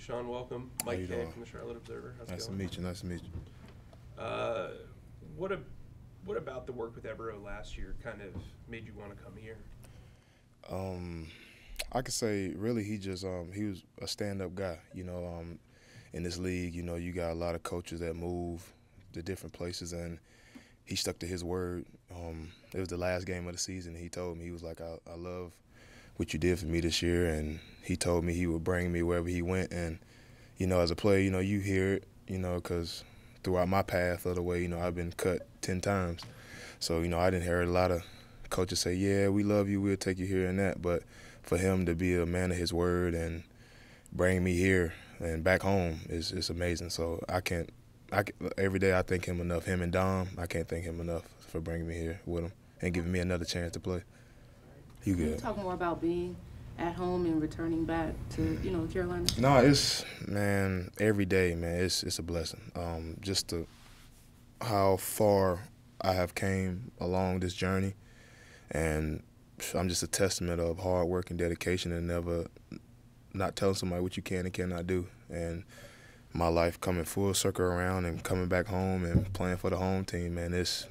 DeShawn, welcome. How Mike you Kaye doing? from the Charlotte Observer. How's it Nice to going? meet you. Nice to meet you. Uh, what a, what about the work with Evero last year kind of made you want to come here? Um, I could say really he just um he was a stand up guy. You know, um, in this league, you know, you got a lot of coaches that move to different places, and he stuck to his word. Um, it was the last game of the season. He told me he was like, I, I love what you did for me this year, and he told me he would bring me wherever he went. And you know, as a player, you know, you hear it, you know, because throughout my path of the way, you know, I've been cut ten times. So you know, I didn't hear a lot of coaches say, "Yeah, we love you. We'll take you here and that." But for him to be a man of his word and bring me here and back home is is amazing. So I can't. I every day I thank him enough. Him and Dom, I can't thank him enough for bringing me here with him and giving me another chance to play. You Can you talk more about being at home and returning back to you know Carolina? No, it's man every day, man. It's it's a blessing. Um, just to how far I have came along this journey, and I'm just a testament of hard work and dedication, and never not telling somebody what you can and cannot do. And my life coming full circle around and coming back home and playing for the home team, man. It's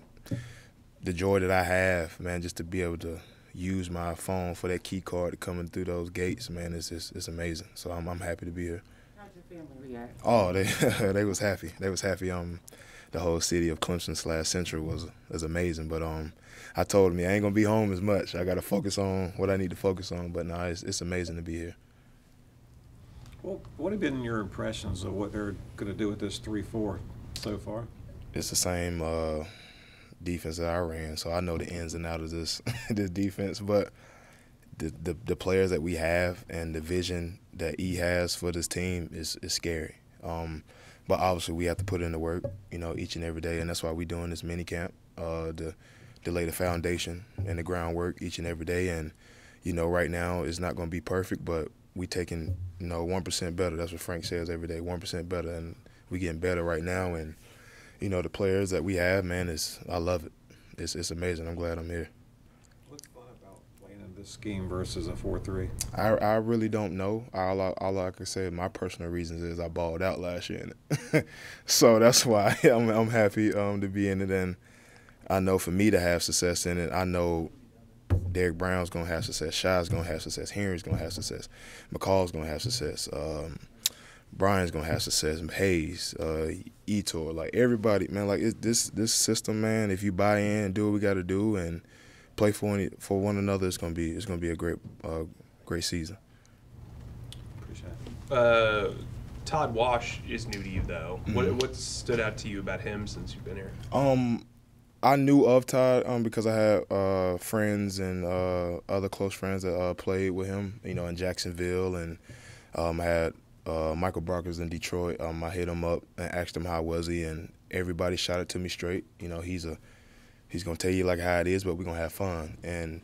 the joy that I have, man. Just to be able to use my phone for that key card coming through those gates, man. It's just, it's amazing. So I'm I'm happy to be here. How'd your family react? Oh, they they was happy. They was happy. Um, the whole city of Clemson slash Central was was amazing. But um, I told me I ain't gonna be home as much. I got to focus on what I need to focus on. But no, it's it's amazing to be here. Well, what have been your impressions of what they're going to do with this three-four so far? It's the same uh, defense that I ran, so I know the ins and outs of this this defense. But the, the the players that we have and the vision that he has for this team is is scary. Um, but obviously we have to put in the work, you know, each and every day, and that's why we're doing this mini camp uh, to to lay the foundation and the groundwork each and every day. And you know, right now it's not going to be perfect, but we taking you know one percent better. That's what Frank says every day, one percent better, and we getting better right now. And you know, the players that we have, man, is I love it. It's it's amazing. I'm glad I'm here. What's fun about playing in this scheme versus a four-three? I, I really don't know. All I, all I can say, my personal reasons is I balled out last year in it, so that's why I'm I'm happy um, to be in it. And I know for me to have success in it, I know Derrick Brown's gonna have success, Shy's gonna have success, Henry's gonna have success, McCall's gonna have success, um, Brian's gonna have success, Hayes, uh, Etor, like everybody, man. Like it, this this system, man. If you buy in do what we got to do and play for any, for one another, it's gonna be it's gonna be a great uh, great season. Appreciate it. Uh, Todd Wash is new to you though. What Mhm. what stood out to you about him since you've been here? Um, I knew of Todd um, because I had uh, friends and uh, other close friends that uh, played with him, you know, in Jacksonville, and um, I had uh, Michael Brockers in Detroit. Um, I hit him up and asked him how was he, and everybody shot it to me straight. You know, he's a he's gonna tell you like how it is, but we're gonna have fun. And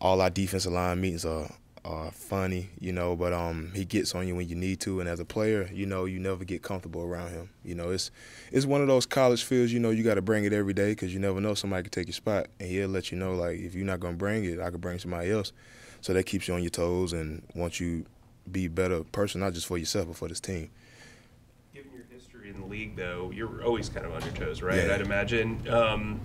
all our defensive line meetings are are funny, you know, but um he gets on you when you need to and as a player, you know, you never get comfortable around him. You know, it's it's one of those college fields, you know, you got to bring it every day cuz you never know somebody could take your spot and he'll let you know like if you're not going to bring it, I could bring somebody else. So that keeps you on your toes and once you be a better person not just for yourself but for this team. Given your history in the league, though, you're always kind of on your toes, right? Yeah. I'd imagine. Um,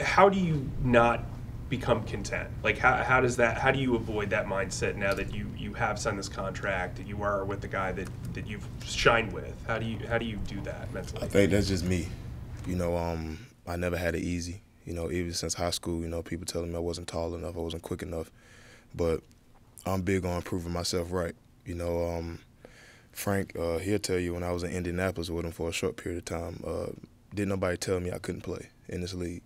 how do you not become content? Like, how, how does that? How do you avoid that mindset now that you you have signed this contract? That you are with the guy that that you've shined with. How do you how do you do that mentally? I think that's just me. You know, um, I never had it easy. You know, even since high school, you know, people telling me I wasn't tall enough, I wasn't quick enough. But I'm big on proving myself right. You know, um, Frank, uh, he'll tell you when I was in Indianapolis with him for a short period of time, uh, didn't nobody tell me I couldn't play in this league.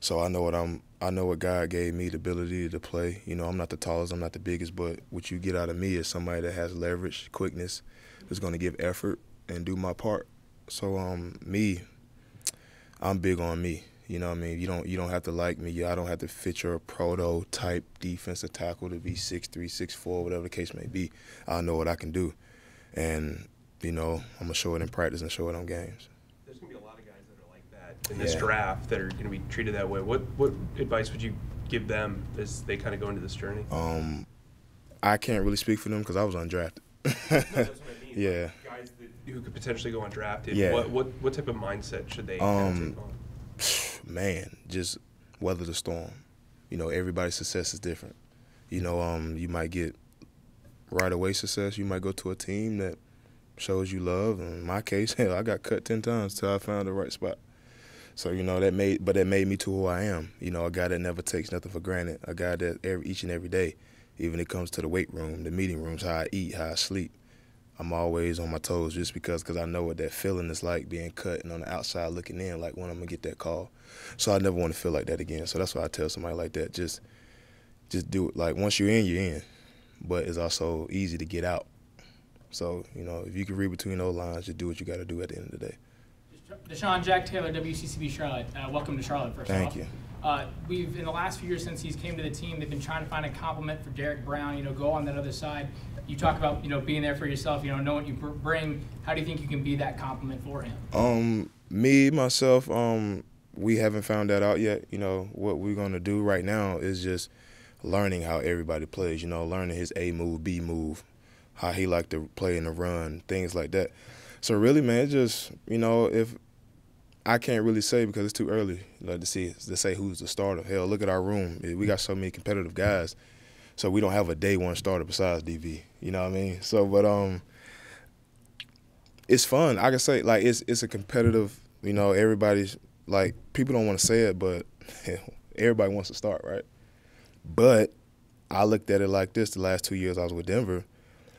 So I know what I'm. I know what God gave me the ability to play. You know, I'm not the tallest, I'm not the biggest, but what you get out of me is somebody that has leverage, quickness, that's going to give effort and do my part. So um, me, I'm big on me. You know what I mean? You don't you don't have to like me. I don't have to fit your prototype defensive tackle to be six three, six four, whatever the case may be. I know what I can do, and you know I'm gonna show it in practice and show it on games. There's gonna be a lot of guys that are like that in this Yeah. draft that are gonna be treated that way. What what advice would you give them as they kind of go into this journey? Um, I can't really speak for them because I was undrafted. No, that's what I mean. Yeah. Like, guys that, who could potentially go undrafted. Yeah. What what what type of mindset should they kind of Um, take on? Man, just weather the storm. You know, everybody's success is different. You know, um, you might get right away success. You might go to a team that shows you love. In my case, hell, I got cut ten times till I found the right spot. So you know that made, but that made me to who I am. You know, a guy that never takes nothing for granted. A guy that every, each and every day, even it comes to the weight room, the meeting rooms, how I eat, how I sleep, I'm always on my toes just because cause I know what that feeling is like being cut and on the outside looking in, like when I'm gonna get that call. So I never want to feel like that again. So that's why I tell somebody like that, just just do it. Like once you're in, you're in. But it's also easy to get out. So, you know, if you can read between those lines, just do what you gotta do at the end of the day. DeShawn Jack Taylor, WCCB Charlotte. Uh, welcome to Charlotte, first Thank off. you. Uh, we've in the last few years since he's came to the team, they've been trying to find a compliment for Derrick Brown. You know, go on that other side. You talk about you know being there for yourself. You know, know what you br- bring. How do you think you can be that compliment for him? Um, me myself, um, we haven't found that out yet. You know, what we're gonna do right now is just learning how everybody plays. You know, learning his A move, B move, how he like to play in the run, things like that. So really, man, just you know, if I can't really say because it's too early like, to see to say who's the starter. Hell, look at our room. We got so many competitive guys, so we don't have a day one starter besides DV. You know what I mean? So, but um, it's fun. I can say like it's it's a competitive. You know, everybody's like people don't want to say it, but everybody wants to start, right? But I looked at it like this: the last two years I was with Denver.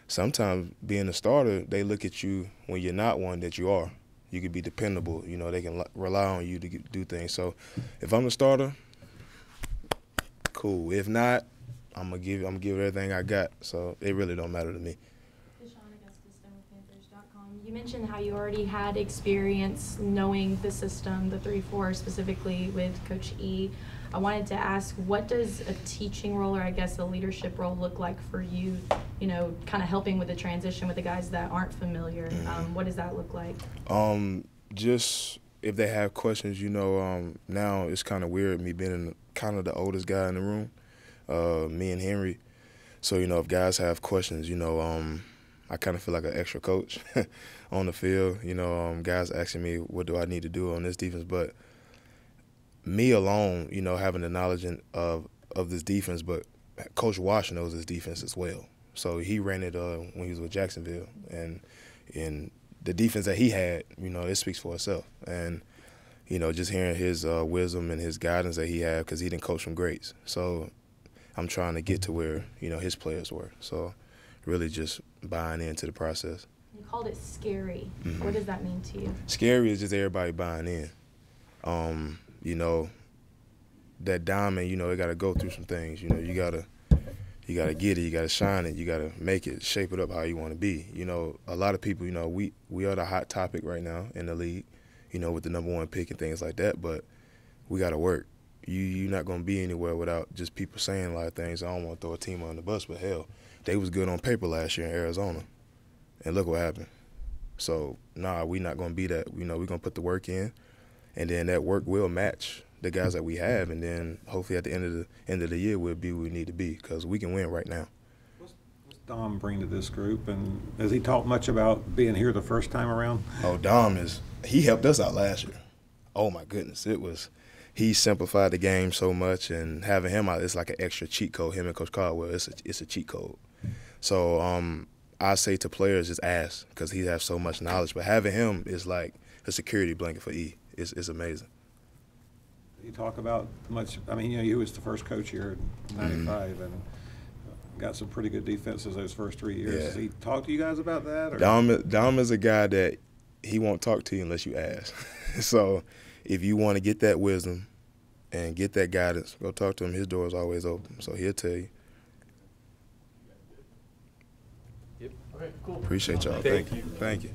Sometimes being a starter, they look at you when you're not one that you are. You can be dependable. You know, they can rely on you to get, do things. So, if I'm the starter, cool. If not, I'm gonna give I'm gonna give everything I got. So it really don't matter to me. You mentioned how you already had experience knowing the system, the 3 4 specifically with Coach E. I wanted to ask, what does a teaching role or I guess a leadership role look like for you? You know, kind of helping with the transition with the guys that aren't familiar. Um, what does that look like? Um, just if they have questions, you know, um, now it's kind of weird me being kind of the oldest guy in the room, uh, me and Henry. So you know, if guys have questions, you know, um, I kind of feel like an extra coach on the field. You know, um, guys asking me what do I need to do on this defense, but me alone, you know, having the knowledge in, of of this defense, but Coach Wash knows this defense as well. So he ran it uh, when he was with Jacksonville, and and the defense that he had, you know, it speaks for itself. And you know, just hearing his uh, wisdom and his guidance that he had, because he didn't coach from greats. So I'm trying to get to where you know his players were. So really, just buying into the process. You called it scary. Mhm. What does that mean to you? Scary is just everybody buying in. Um, you know, that diamond, you know, it got to go through some things. You know, you gotta you gotta get it, you gotta shine it, you gotta make it, shape it up how you want to be. You know, a lot of people, you know, we we are the hot topic right now in the league. You know, with the number one pick and things like that, but we got to work. You you're not gonna be anywhere without just people saying a lot of things. I don't want to throw a team on the bus, but hell, they was good on paper last year in Arizona, and look what happened. So nah, we not gonna be that. You know, we're gonna put the work in, and then that work will match the guys that we have, and then hopefully at the end of the end of the year we'll be where we need to be because we can win right now. What's Dom bring to this group, and has he talked much about being here the first time around? Oh, Dom is he helped us out last year. Oh my goodness, it was he simplified the game so much, and having him out it's like an extra cheat code. Him and Coach Caldwell, it's a, it's a cheat code. So um, I say to players, just ask because he has so much knowledge. But having him is like a security blanket for E. It's, it's amazing. Did he talk about much, I mean, you know, you was the first coach here in Mm-hmm. ninety-five, and got some pretty good defenses those first three years. Yeah. Has he talked to you guys about that? or- Dom, Dom is a guy that he won't talk to you unless you ask. so if you want to get that wisdom and get that guidance, go talk to him. His door is always open. So he'll tell you. Okay, cool. Appreciate y'all. Thank Thank you. you. Thank you.